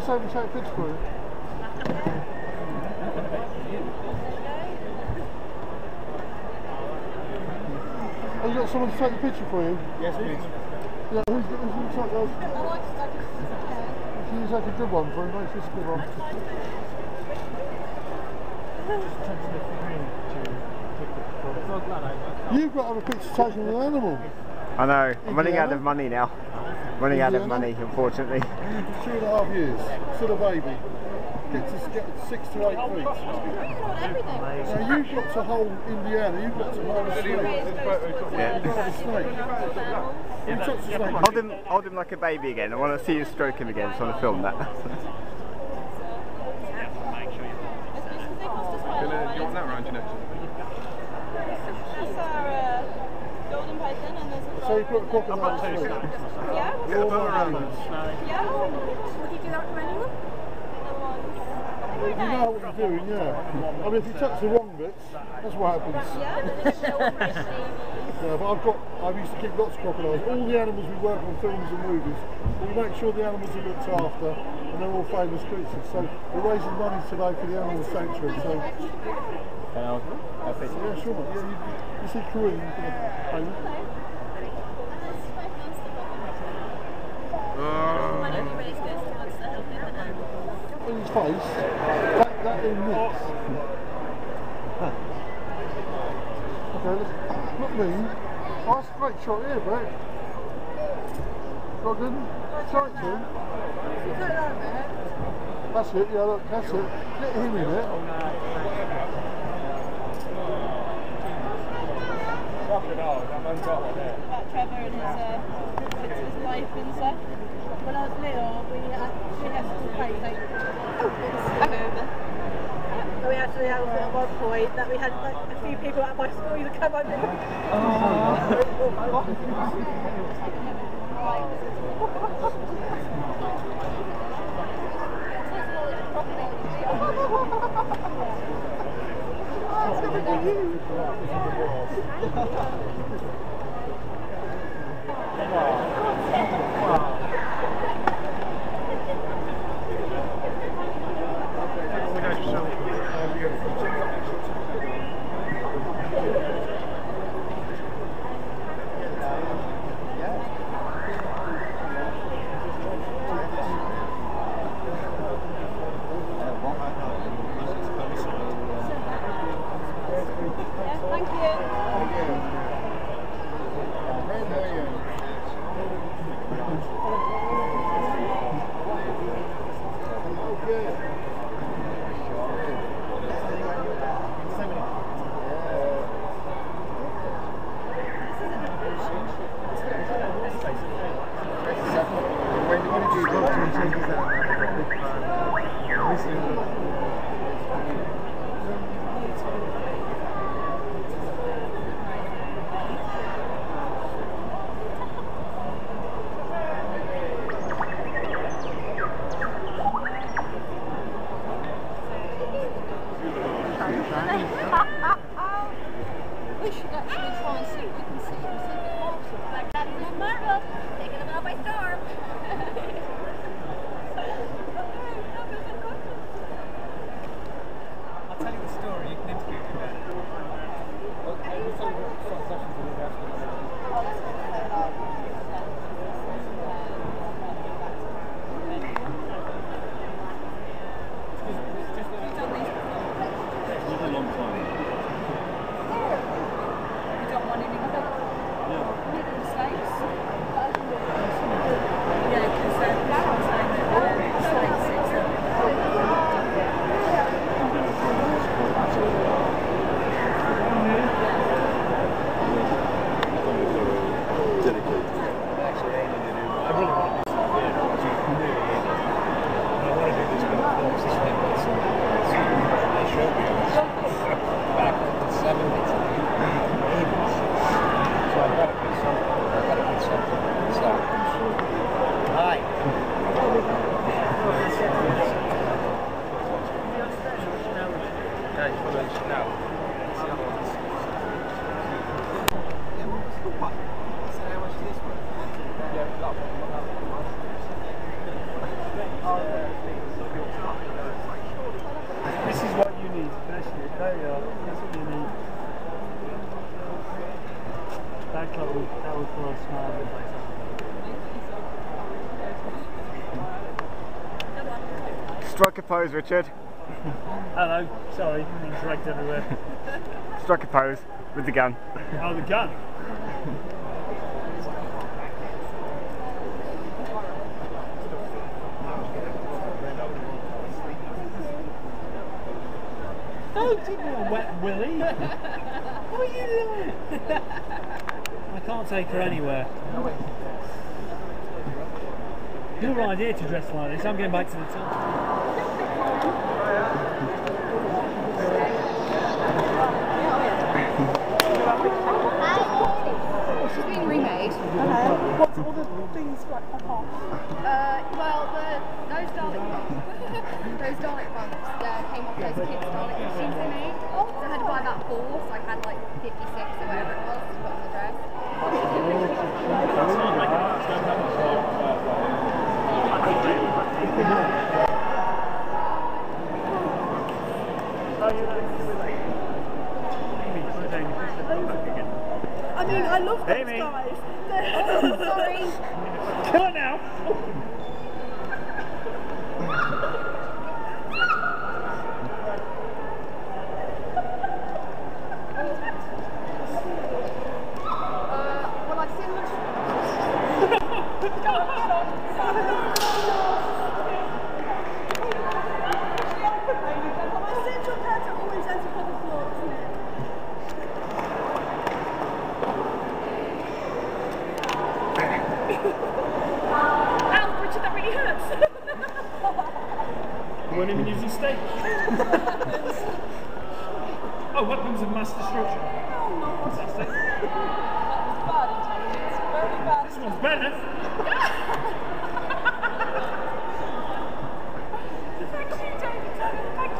Are you saying we take for you? Have you got someone to take a picture for you? Yes, please. Yeah, who's, who's going to take those? I like to take a Can you take a good one for him? Make sure it's a good one. You've got to have a picture taken with an animal. I know. I'm running out of money now. Running out of money, unfortunately. Two and a half years. Still a baby. Get to get six to eight weeks. everything. Now you've got to hold Indiana. You've got to hold a snake. Yeah. You've got a snake. You touch the snake. Hold him, hold him like a baby again. I want to see you stroke him again. So I want to film that. Do you want that around your neck? That's our uh, golden python, and there's a So you put a crocodile snake. Yeah? You're my babies. Yeah? Would you do that for anyone? You know what you're doing, yeah. I mean, if you touch the wrong bits, that's what happens. Yeah? Yeah, but I've got, I used to keep lots of crocodiles. All the animals we work on films and movies, we make sure the animals are looked after and they're all famous creatures. So we're raising money today for the animal sanctuary. So yeah, sure. Yeah, you, you see Corinne, you can pay me. In his face, that, that in this. Okay, let's look me. Oh, that's a great shot here, Brett. Got good? Show it to him. That's it, yeah, look, that's it. Get him in it. About Trevor and his, uh, his, his life and stuff. When I was little, we actually had to play like, oh, it's. Uh, we actually had at one point that we had like a few people at my school to come over. Thank you. We should actually try and see if we can see, see if it marks it. Like that is marvelous. Taking them out by storm. Tell you the story. You can interview me then. We got one in England. Making mistakes. Yeah, because uh, Darren was saying that uh, mistakes is uh, Yeah, This is what you need. Bless. There you are. That's what you need. That will, that will throw a smile my Strike a pose, Richard. Hello. Sorry, I'm dragged everywhere. Strike a pose with the gun. Oh, the gun. Don't give me a wet willy. what are you doing? I can't take her anywhere. Your idea to dress like this. I'm going back to the top. She's being remade. What's all the things like pop off? Uh, well, the those Dalek those Dalek kids made. So I had to buy about four, so I had like 56 or whatever it was to put on the dress. I mean, I love those guys. Sorry. Come on now. Uh, well, I've seen them. My central cats are always answer for the floor, isn't it? Ow, Richard, that really hurts. You won't even use your stake. oh, weapons of mass destruction. Fantastic. This one's better.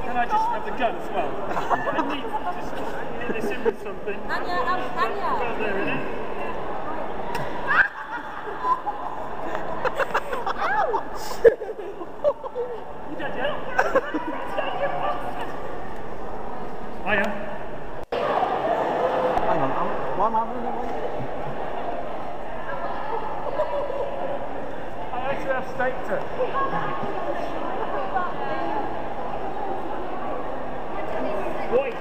Can I just have the gun as well? I need to just hit this in with something. Anya, Anya. Right there, innit? You Hiya. Hang on, why am I running away? I actually have staked it. Wait.